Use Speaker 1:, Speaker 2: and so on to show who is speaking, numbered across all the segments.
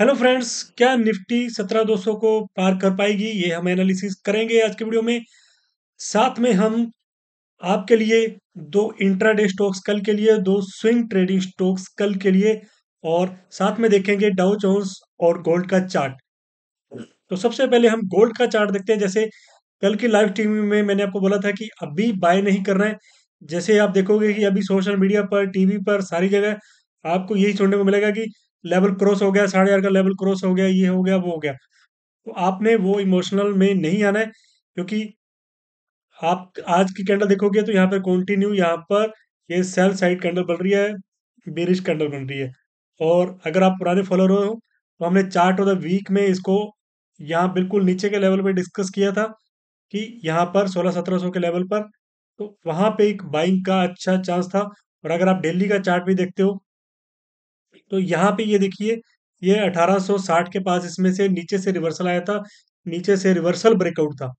Speaker 1: Hello friends, क्या Nifty सत्रह दो सौ को पार कर पाएगी? ये हम एनालिसिस करेंगे आज के वीडियो में। साथ में हम आपके लिए दो इंट्राडे स्टॉक्स कल के लिए, दो स्विंग ट्रेडिंग स्टॉक्स कल के लिए, और साथ में देखेंगे डाउ जोन्स और गोल्ड का चार्ट तो सबसे पहले हम गोल्ड का चार्ट देखते हैं। जैसे कल की लाइव टीवी में मैंने आपको बोला था कि अभी बाय नहीं करना है। जैसे आप देखोगे कि अभी सोशल मीडिया पर टीवी पर, सारी जगह आपको यही सुनने को मिलेगा कि लेवल क्रॉस हो गया, साढ़े हज़ार का लेवल क्रॉस हो गया, ये हो गया, वो हो गया। तो आपने वो इमोशनल में नहीं आना है, क्योंकि आप आज की कैंडल देखोगे तो यहाँ पर कंटिन्यू यहाँ पर ये सेल साइड कैंडल बन रही है बेरिश कैंडल बन रही है। और अगर आप पुराने फॉलोअर हो तो हमने चार्ट ऑफ़ द वीक में इसको यहाँ बिल्कुल नीचे के लेवल पे डिस्कस किया था कि यहाँ पर सोलह सत्रह के लेवल पर तो वहाँ पे एक बाइंग का अच्छा चांस था। और अगर आप डेली का चार्ट भी देखते हो तो यहाँ पे ये देखिए, ये 1860 के पास इसमें से नीचे से रिवर्सल आया था, नीचे से रिवर्सल ब्रेकआउट था।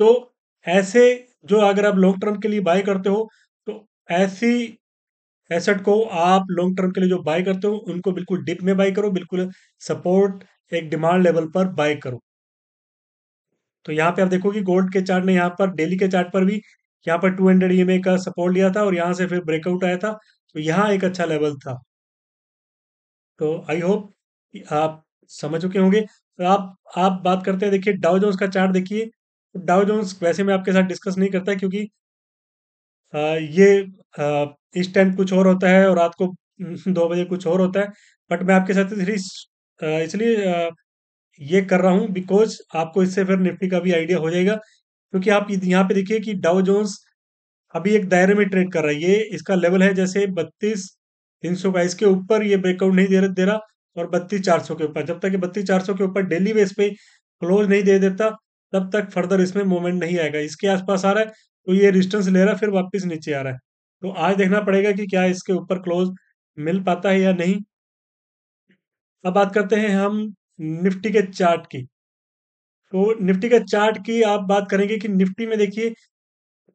Speaker 1: तो ऐसे जो अगर आप लॉन्ग टर्म के लिए बाय करते हो तो ऐसी एसेट को आप लॉन्ग टर्म के लिए जो बाय करते हो, उनको बिल्कुल डिप में बाय करो, बिल्कुल सपोर्ट एक डिमांड लेवल पर बाय करो। तो यहाँ पे आप देखो कि गोल्ड के चार्ट ने यहाँ पर, डेली के चार्ट पर भी यहाँ पर 200 हंड्रेड का सपोर्ट लिया था और यहाँ से फिर ब्रेकआउट आया था। तो यहाँ एक अच्छा लेवल था। तो आई होप आप समझ चुके होंगे। तो आप आप बात करते हैं देखिए डाउ जोन्स का चार्ट देखिए। डाउ जोन्स वैसे मैं आपके साथ डिस्कस नहीं करता क्योंकि आ, ये आ, इस टाइम कुछ और होता है और रात को दो बजे कुछ और होता है। बट मैं आपके साथ इसलिए इसलिए ये कर रहा हूँ बिकॉज़ आपको इससे फिर निफ्टी का भी आइडिया हो जाएगा। क्योंकि आप यहाँ पे देखिए कि डाउ जोन्स अभी एक दायरे में ट्रेड कर रहा है। ये इसका लेवल है जैसे बत्तीस तीन सौ का इसके ऊपर ये ब्रेकआउट नहीं दे, रहा दे रहा और बत्तीस चार सौ के ऊपर। जब तक ये बत्तीस चार सौ के ऊपर डेली बेस पे क्लोज नहीं दे देता तब तक फर्दर इसमें मूवमेंट नहीं आएगा। इसके आसपास आ रहा है तो ये डिस्टेंस ले रहा है फिर वापस नीचे आ रहा है। तो आज देखना पड़ेगा कि क्या इसके ऊपर क्लोज मिल पाता है या नहीं। अब बात करते हैं हम निफ्टी के चार्ट की। तो निफ्टी के चार्ट की आप बात करेंगे कि निफ्टी में देखिए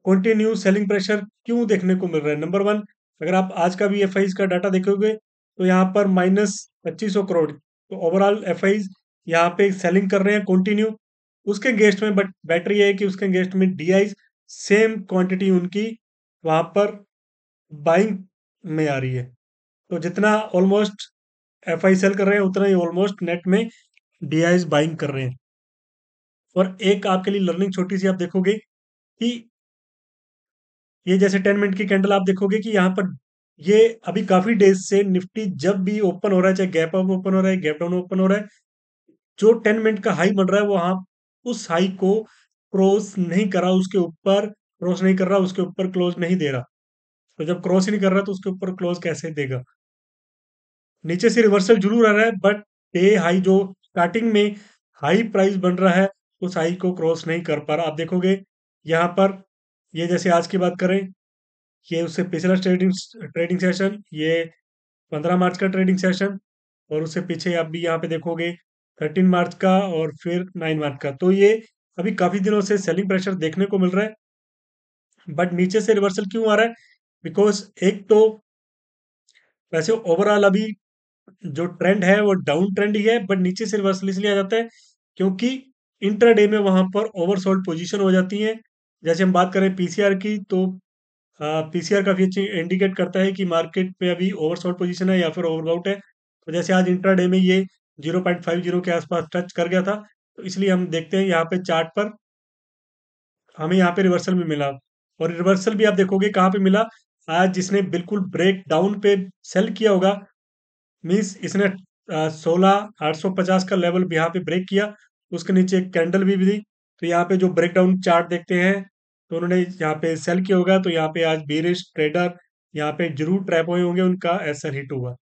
Speaker 1: कंटिन्यू सेलिंग प्रेशर क्यों देखने को मिल रहा है? नंबर वन अगर आप आज का भी एफ़ का डाटा देखोगे तो यहाँ पर माइनस पच्चीस करोड़ तो ओवरऑल एफ़ यहाँ पे सेलिंग कर रहे हैं कंटिन्यू उसके गेस्ट में बट बेटर ये है कि उसके गेस्ट में डी सेम क्वांटिटी उनकी वहाँ पर बाइंग में आ रही है। तो जितना ऑलमोस्ट एफ़ आई सेल कर रहे हैं, उतना ही ऑलमोस्ट नेट में डी बाइंग कर रहे हैं। और एक आपके लिए लर्निंग छोटी सी आप देखोगे कि ये जैसे टेन मिनट की कैंडल आप देखोगे कि यहाँ पर ये अभी काफ़ी डेज़ से निफ्टी जब भी ओपन हो रहा है, चाहे गैप अप ओपन हो रहा है गैप डाउन ओपन हो रहा है, जो टेन मिनट का हाई बन रहा है वो वहाँ उस हाई को क्रॉस नहीं करा, उसके ऊपर क्रॉस नहीं कर रहा, उसके ऊपर क्लोज नहीं दे रहा। तो जब क्रॉस ही नहीं कर रहा तो उसके ऊपर क्लोज कैसे देगा? नीचे से रिवर्सल ज़रूर आ रहा है बट डे हाई जो स्टार्टिंग में हाई प्राइस बन रहा है, उस हाई को क्रॉस नहीं कर पा रहा। आप देखोगे यहाँ पर ये जैसे आज की बात करें, ये उससे पिछला ट्रेडिंग ट्रेडिंग सेशन, ये पंद्रह मार्च का ट्रेडिंग सेशन, और उससे पीछे आप भी यहाँ पे देखोगे थर्टीन मार्च का और फिर नाइन मार्च का। तो ये अभी काफ़ी दिनों से सेलिंग प्रेशर देखने को मिल रहा है बट नीचे से रिवर्सल क्यों आ रहा है? बिकॉज़ एक तो वैसे ओवरऑल अभी जो ट्रेंड है वो डाउन ट्रेंड ही है बट नीचे से रिवर्सल इसलिए आ जाता है क्योंकि इंटरडे में वहाँ पर ओवरसोल्ड पोजीशन हो जाती है। जैसे हम बात करें पीसीआर की तो पीसीआर काफ़ी अच्छी इंडिकेट करता है कि मार्केट पे अभी ओवरसोल्ड पोजीशन है या फिर ओवरबाउट है। तो जैसे आज इंट्राडे में ये 0.50 के आसपास टच कर गया था तो इसलिए हम देखते हैं यहाँ पे चार्ट पर, हमें यहाँ पे रिवर्सल भी मिला। और रिवर्सल भी आप देखोगे कहाँ पे मिला? आज जिसने बिल्कुल ब्रेक डाउन पे सेल किया होगा मीन्स इसने सोलह आठ सौ पचास का लेवल यहाँ पे ब्रेक किया, उसके नीचे एक कैंडल भी दी। तो यहाँ पे जो ब्रेकडाउन चार्ट देखते हैं तो उन्होंने यहाँ पे सेल किया होगा तो यहाँ पे आज बेरिश ट्रेडर यहाँ पे ज़रूर ट्रैप हुए होंगे, उनका एसर हिट हुआ।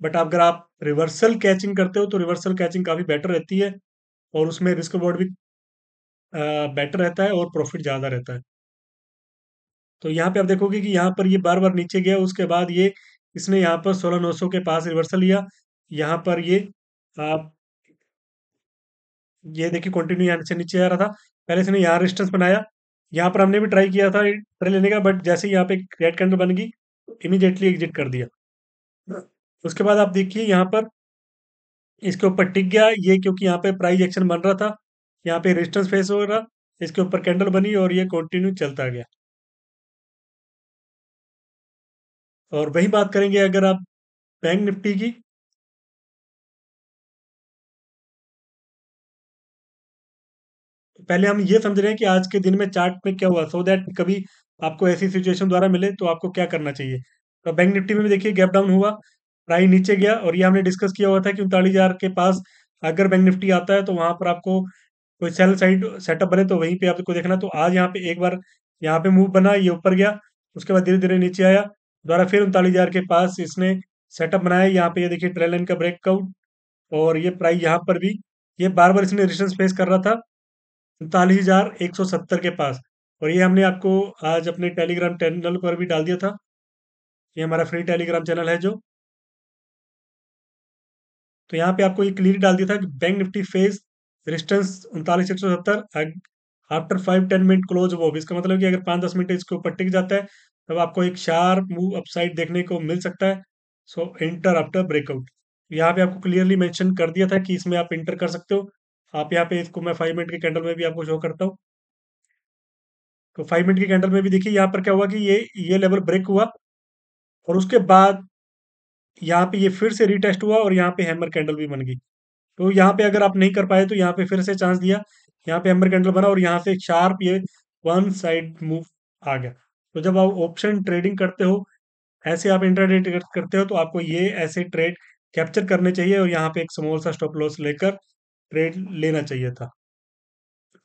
Speaker 1: बट अगर आप रिवर्सल कैचिंग करते हो तो रिवर्सल कैचिंग काफ़ी बेटर रहती है और उसमें रिस्क बोर्ड भी बेटर रहता है और प्रॉफिट ज़्यादा रहता है। तो यहाँ पे आप देखोगे कि यहाँ पर ये बार बार नीचे गया, उसके बाद ये, इसने यहाँ पर सोलह नौ सौ के पास रिवर्सल लिया। यहाँ पर ये, आप, ये देखिए कंटिन्यू यहाँ से नीचे आ रहा था। पहले इसने यहाँ रेजिस्टेंस बनाया यहाँ पर हमने भी ट्राई किया था ट्रे लेने का बट जैसे यहाँ पे रेड कैंडल बन गई इमीडिएटली एग्जिट कर दिया। उसके बाद आप देखिए यहाँ पर, इसके ऊपर टिक गया, ये क्योंकि यहाँ पे प्राइस एक्शन बन रहा था, यहाँ पे रेजिस्टेंस फेस हो रहा, इसके ऊपर कैंडल बनी और ये कंटिन्यू चलता गया। और वही बात करेंगे अगर आप बैंक निफ्टी की पहले हम ये समझ रहे हैं कि आज के दिन में चार्ट में क्या हुआ सो so दैट कभी आपको ऐसी सिचुएशन द्वारा मिले तो आपको क्या करना चाहिए। तो बैंक निफ्टी में भी देखिए गैप डाउन हुआ, प्राइस नीचे गया और ये हमने डिस्कस किया हुआ था कि उनतालीस हज़ार के पास अगर बैंक निफ्टी आता है तो वहाँ पर आपको कोई सेल साइड सेटअप बने तो वहीं पे आपको देखना। तो आज यहाँ पे एक बार यहाँ पे मूव बना, ये ऊपर गया, उसके बाद धीरे धीरे नीचे आया दोबारा फिर उनतालीस हज़ार के पास इसने सेटअप बनाया। यहाँ पे ये देखिए ट्रेल लाइन का ब्रेकआउट और ये प्राइस यहाँ पर भी, ये बार बार इसने रेजिस्टेंस फेस कर रहा था। उनतालीस हज़ार एक सौ सत्तर के पास। और ये हमने आपको आज अपने टेलीग्राम चैनल पर भी डाल दिया था। ये हमारा फ्री टेलीग्राम चैनल है जो। तो यहाँ पे आपको ये क्लियर डाल दिया था कि बैंक निफ्टी फेस रेजिस्टेंस उनतालीस एक सौ सत्तर after five ten minute close वो इसका मतलब कि अगर पाँच दस मिनट इसके ऊपर टिक जाता है, तब आपको एक शार्प मूव अपसाइड देखने को मिल सकता है। सो इंटर आफ्टर ब्रेकआउट यहाँ पे आपको क्लियरली मेंशन कर दिया था कि इसमें आप इंटर कर सकते हो। आप यहाँ पे इसको मैं फाइव मिनट के कैंडल में भी आपको शो करता हूँ। तो फाइव मिनट के कैंडल में भी देखिए, यहाँ पर क्या हुआ कि ये ये लेवल ब्रेक हुआ और उसके बाद यहाँ पे ये फिर से रीटेस्ट हुआ और यहाँ पे हैमर कैंडल भी बन गई। तो यहाँ पे अगर आप नहीं कर पाए तो यहाँ पे फिर से चांस दिया। यहाँ पे हैमर कैंडल बना और यहाँ से शार्प ये वन साइड मूव आ गया। तो जब आप ऑप्शन ट्रेडिंग करते हो, ऐसे आप इंटरनेट करते हो तो आपको ये ऐसे ट्रेड कैप्चर करने चाहिए और यहाँ पे एक स्मॉल सा स्टॉप लॉस लेकर ट्रेड लेना चाहिए था।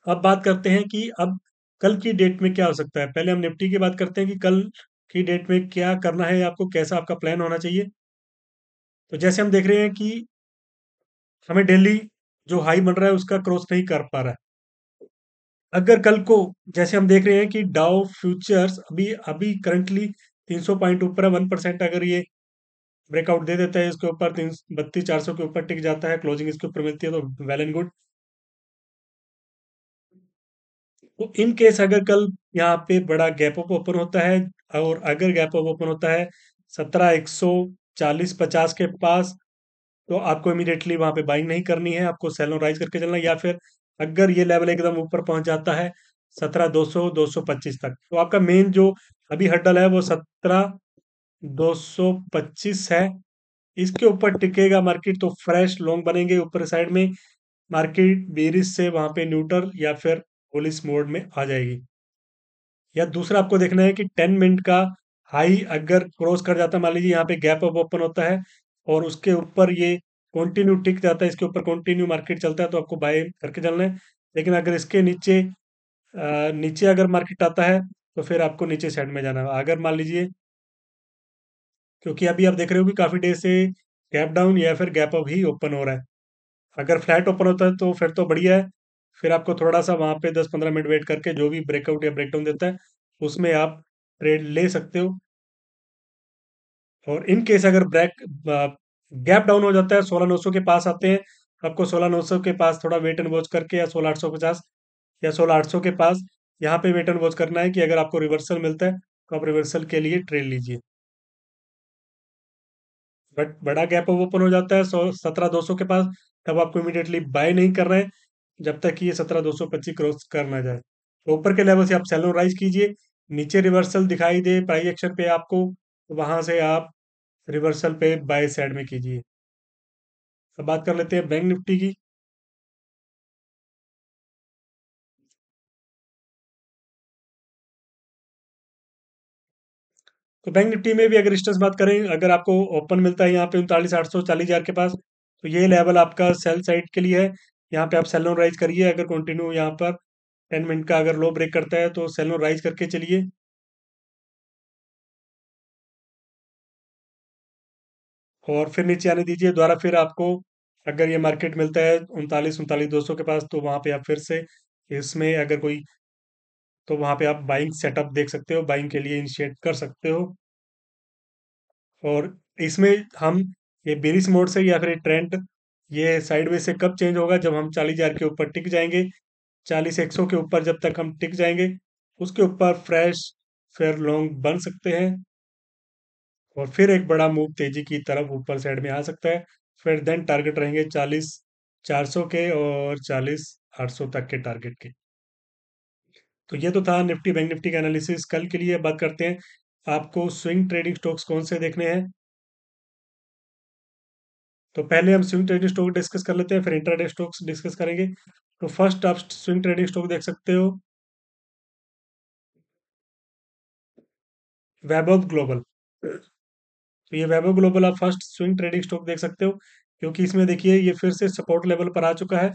Speaker 1: अब बात करते हैं कि अब कल की डेट में क्या हो सकता है? पहले हम निफ्टी की बात करते हैं कि कल की डेट में क्या करना है आपको कैसा आपका प्लान होना चाहिए। तो जैसे हम देख रहे हैं कि हमें डेली जो हाई बन रहा है उसका क्रॉस नहीं कर पा रहा है। अगर कल को जैसे हम देख रहे हैं कि डाउ फ्यूचर्स अभी अभी करंटली 300 पॉइंट ऊपर है, वन परसेंट अगर ये ब्रेकआउट दे देता है इसके ऊपर, तीन बत्तीस, चार सौ के ऊपर टिक जाता है क्लोजिंग इसके ऊपर मिलती है तो वेल एंड गुड तो इन केस अगर कल यहाँ पे बड़ा गैप अप ओपन होता है, और अगर गैप अप ओपन होता है, सत्रह, एक सौ चालीस, पचास के पास तो आपको इमीडिएटली वहाँ पे बाइंग नहीं करनी है, आपको सेल राइज करके चलना या फिर अगर ये लेवल एकदम ऊपर पहुँच जाता है, सत्रह, दो सौ दो सौ पच्चीस तक। तो आपका मेन जो अभी हड्डल है, वो सत्रह दो सौ पच्चीस है। इसके ऊपर टिकेगा मार्केट तो फ्रेश लॉन्ग बनेंगे ऊपर साइड में। मार्केट बेरिस से वहाँ पे न्यूट्रल या फिर पुलिस मोड में आ जाएगी। या दूसरा आपको देखना है कि टेन मिनट का हाई अगर क्रॉस कर जाता है मान लीजिए यहाँ पे गैप अप ओपन होता है और उसके ऊपर ये कंटिन्यू टिक जाता है इसके ऊपर कंटिन्यू मार्केट चलता है तो आपको बाय करके चलना है। लेकिन अगर इसके नीचे आ, नीचे अगर मार्केट आता है तो फिर आपको नीचे साइड में जाना है। अगर मान लीजिए क्योंकि अभी आप देख रहे हो कि काफ़ी देर से गैप डाउन या फिर गैप अप ही ओपन हो रहा है। अगर फ्लैट ओपन होता है तो फिर तो बढ़िया है। फिर आपको थोड़ा सा वहाँ पे 10-15 मिनट वेट करके जो भी ब्रेकआउट या ब्रेकडाउन देता है, उसमें आप ट्रेड ले सकते हो। और इन केस अगर ब्रेक गैप डाउन हो जाता है, सोलह नौ सौ के पास आते हैं, आपको सोलह नौ सौ के पास थोड़ा वेट एंड वॉच करके या सोलह आठ सौ पचास या सोलह आठ सौ के पास यहाँ पे वेट एंड वॉच करना है कि अगर आपको रिवर्सल मिलता है तो आप रिवर्सल के लिए ट्रेड लीजिए। बट बड़ा गैप ओपन हो जाता है, सौ, सत्रह दो सौ के पास, तब आपको इमीडिएटली बाय नहीं कर रहे हैं, जब तक कि ये सत्रह दो सौ पच्चीस क्रॉस कर ना जाए। तो ऊपर के लेवल से आप सेलो राइज कीजिए, नीचे रिवर्सल दिखाई दे प्राइस एक्शन पे आपको, वहाँ से आप रिवर्सल पे बाय साइड में कीजिए। अब बात कर लेते हैं बैंक निफ्टी की। तो बैंक निफ्टी में भी अगर डिस्टेंस बात करें, अगर आपको ओपन मिलता है यहाँ पे उनतालीस, आठ सौ, चालीस हज़ार के पास तो ये लेवल आपका सेल साइड के लिए है। यहाँ पे आप सेलोन राइज करिए, अगर कंटिन्यू यहाँ पर टेन मिनट का अगर लो ब्रेक करता है तो सेलोन राइज करके चलिए। और फिर नीचे आने दीजिए द्वारा फिर आपको अगर ये मार्केट मिलता है उनतालीस उनतालीस, दो के पास तो वहाँ पे आप फिर से इसमें अगर कोई तो वहाँ पे आप बाइंग सेटअप देख सकते हो बाइंग के लिए इनिशिएट कर सकते हो। और इसमें हम ये बेरिस मोड से या फिर ट्रेंड ये साइडवेज से कब चेंज होगा? जब हम चालीस हज़ार के ऊपर टिक जाएँगे, चालीस एक सौ के ऊपर जब तक हम टिक जाएँगे, उसके ऊपर फ्रेश फेयर लॉन्ग बन सकते हैं। और फिर एक बड़ा मूव तेज़ी की तरफ़ ऊपर साइड में आ सकता है। फिर देन टारगेट रहेंगे चालीस चार सौ के और चालीस आठ सौ तक के टारगेट के। तो ये तो था निफ्टी बैंक निफ्टी का एनालिसिस कल के लिए बात करते हैं। आपको स्विंग ट्रेडिंग स्टॉक्स कौन से देखने हैं? तो पहले हम स्विंग ट्रेडिंग स्टॉक डिस्कस कर लेते हैं, फिर इंट्राडे स्टॉक्स डिस्कस करेंगे। तो फ़र्स्ट आप स्विंग ट्रेडिंग स्टॉक देख सकते हो। वैभव ग्लोबल तो ये वैभव ग्लोबल आप फ़र्स्ट स्विंग ट्रेडिंग स्टॉक देख सकते हो, क्योंकि इसमें देखिए ये फिर से सपोर्ट लेवल पर आ चुका है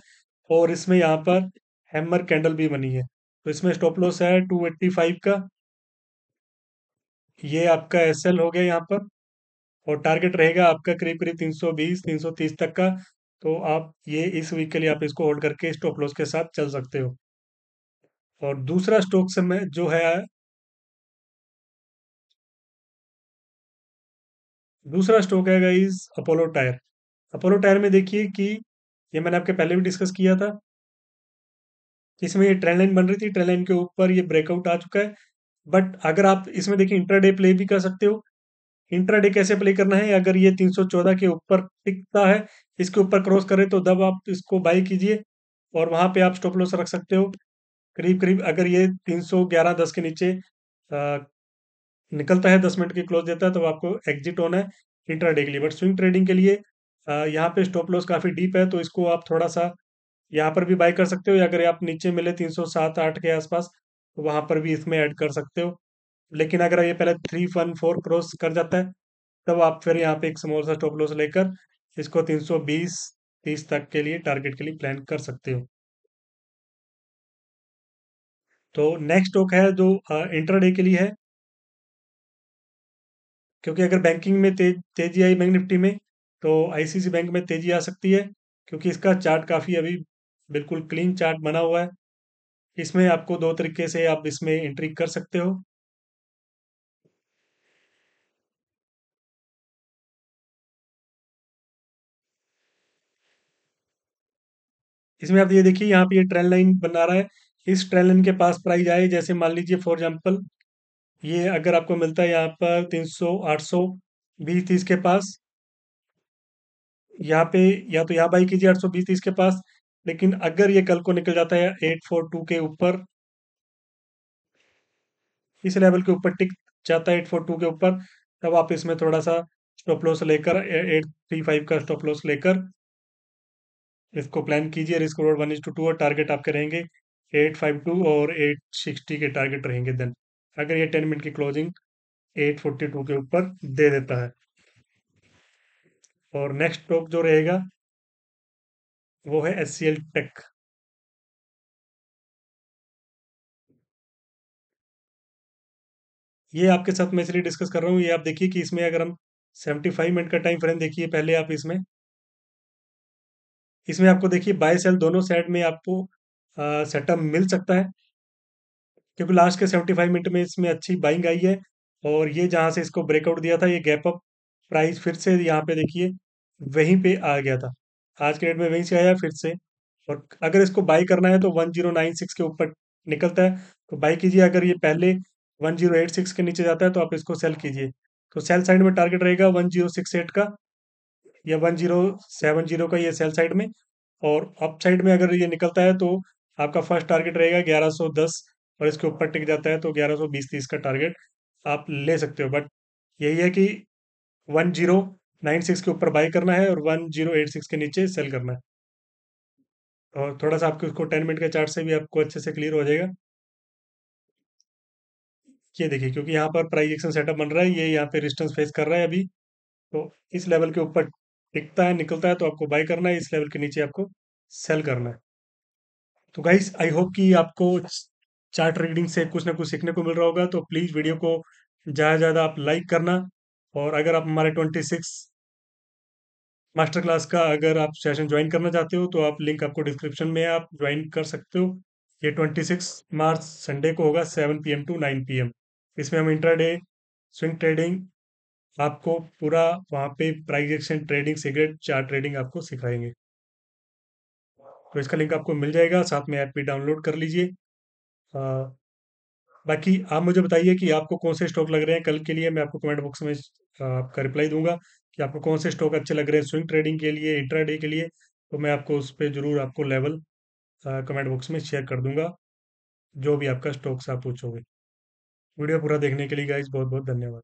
Speaker 1: और इसमें यहाँ पर हैमर कैंडल भी बनी है। तो इसमें स्टॉप लॉस है 285 का। ये आपका एस एल हो गया यहाँ पर और टारगेट रहेगा आपका करीब करीब 320 330 तक का। तो आप ये इस वीक के लिए आप इसको होल्ड करके स्टॉप लॉस के साथ चल सकते हो। और दूसरा स्टॉक से मैं जो है, दूसरा स्टॉक है guys Apollo tyre Apollo tyre में देखिए कि ये मैंने आपके पहले भी डिस्कस किया था। इसमें ये ट्रेंड लाइन बन रही थी ट्रेंड लाइन के ऊपर ये ब्रेकआउट आ चुका है। बट अगर आप इसमें देखिए इंट्राडे प्ले भी कर सकते हो। इंट्राडे कैसे प्ले करना है? अगर ये 314 के ऊपर टिकता है इसके ऊपर क्रॉस करे तो तब आप इसको बाई कीजिए और वहाँ पे आप स्टॉप लॉस रख सकते हो। करीब करीब अगर ये 311 10 के नीचे आ, निकलता है 10 मिनट की क्लोज देता है तो आपको एग्जिट होना है इंट्राडे के लिए। बट स्विंग ट्रेडिंग के लिए यहाँ पे स्टॉप लॉस काफ़ी डीप है तो इसको आप थोड़ा सा यहाँ पर भी बाई कर सकते हो या अगर आप नीचे मिले 307 8 के आसपास तो वहाँ पर भी इसमें ऐड कर सकते हो। लेकिन अगर ये पहले थ्री वन फोर क्रॉस कर जाता है, तब आप फिर यहाँ पे एक स्मॉल सा स्टॉप लॉस लेकर इसको 320 30 तक के लिए टारगेट के लिए प्लान कर सकते हो। तो नेक्स्ट स्टॉक है जो इंटरडे के लिए है। क्योंकि अगर बैंकिंग में तेज, तेज़ी आई बैंक निफ्टी में तो आईसीसी बैंक में तेज़ी आ सकती है, क्योंकि इसका चार्ट काफ़ी अभी बिल्कुल क्लीन चार्ट बना हुआ है। इसमें आपको दो तरीके से आप इसमें एंट्री कर सकते हो। इसमें आप ये देखिए, यहाँ पे ये ट्रेंड लाइन बना रहा है। इस ट्रेंड लाइन के पास प्राइस आए, जैसे मान लीजिए फॉर एग्जांपल ये अगर आपको मिलता है यहाँ पर 300 800 बीस, तीस के पास, यहाँ पे या तो यहाँ बाई कीजिए आठ सौ, बीस, तीस के पास लेकिन अगर ये कल को निकल जाता है एट फोर टू के ऊपर, इस लेवल के ऊपर टिक जाता है एट फोर टू के ऊपर, तब आप इसमें थोड़ा सा स्टॉप लॉस लेकर एट थ्री फाइव का स्टॉप लॉस लेकर इसको प्लान कीजिए। Risk reward one is to two और टारगेट आपके रहेंगे एट फाइव टू और एट सिक्सटी के टारगेट रहेंगे देन। अगर ये टेन मिनट की क्लोजिंग एट फोर्टी टू के ऊपर दे देता है। और नेक्स्ट स्टॉक जो रहेगा वो है एस सी एल टेक ये आपके साथ मैं इसलिए डिस्कस कर रहा हूँ, ये आप देखिए कि इसमें अगर हम 75 मिनट का टाइम फ्रेम देखिए, पहले आप इसमें। इसमें आपको देखिए बाय सेल दोनों साइड में आपको सेटअप मिल सकता है। क्योंकि लास्ट के 75 मिनट में इसमें अच्छी बाइंग आई है और ये जहाँ से इसको ब्रेकआउट दिया था, ये गैप अप प्राइस फिर से यहाँ पे देखिए, वहीं पे आ गया था। आज के डेट में वहीं से आया फिर से। और अगर इसको बाई करना है तो 1096 के ऊपर निकलता है। तो बाई कीजिए, अगर ये पहले 1086 के नीचे जाता है तो आप इसको सेल कीजिए। तो सेल साइड में टारगेट रहेगा 1068 का या 1070 का ये सेल साइड में। और अप साइड में अगर ये निकलता है तो आपका फ़र्स्ट टारगेट रहेगा 1110 और इसके ऊपर टिक जाता है तो 1120 30 का टारगेट आप ले सकते हो। बट यही है कि 1096 के ऊपर बाई करना है और 1086 के नीचे सेल करना है। और थोड़ा सा आपको इसको 10 मिनट के चार्ट से भी आपको अच्छे से क्लियर हो जाएगा। ये देखिए, क्योंकि यहाँ पर प्राइस एक्शन सेटअप बन रहा है, ये यहाँ पे रिस्टेंस फेस कर रहा है अभी। तो इस लेवल के ऊपर टिकता है, निकलता है तो आपको बाय करना है, इस लेवल के नीचे आपको सेल करना है। तो गाइस आई होप कि आपको चार्ट रीडिंग से कुछ ना कुछ सीखने को मिल रहा होगा तो प्लीज़ वीडियो को ज़्यादा ज़्यादा आप लाइक करना। और अगर आप हमारे 26 मास्टर क्लास का अगर आप सेशन ज्वाइन करना चाहते हो तो आप लिंक आपको डिस्क्रिप्शन में आप ज्वाइन कर सकते हो। ये 26 मार्च संडे को होगा 7 पीएम टू 9 पीएम इसमें हम इंट्राडे स्विंग ट्रेडिंग आपको पूरा वहाँ पे प्राइस एक्शन ट्रेडिंग सिगरेट चार ट्रेडिंग आपको सिखाएँगे। तो इसका लिंक आपको मिल जाएगा, साथ में ऐप भी डाउनलोड कर लीजिए। बाकी आप मुझे बताइए कि आपको कौन से स्टॉक लग रहे हैं? कल के लिए मैं आपको कमेंट बॉक्स में आपका रिप्लाई दूँगा। कि आपको कौन से स्टॉक अच्छे लग रहे हैं स्विंग ट्रेडिंग के लिए इंट्राडे के लिए तो मैं आपको उस पर ज़रूर आपको लेवल कमेंट बॉक्स में शेयर कर दूँगा, जो भी आपका स्टॉक्स आप पूछोगे। वीडियो पूरा देखने के लिए गाइज़ बहुत बहुत धन्यवाद।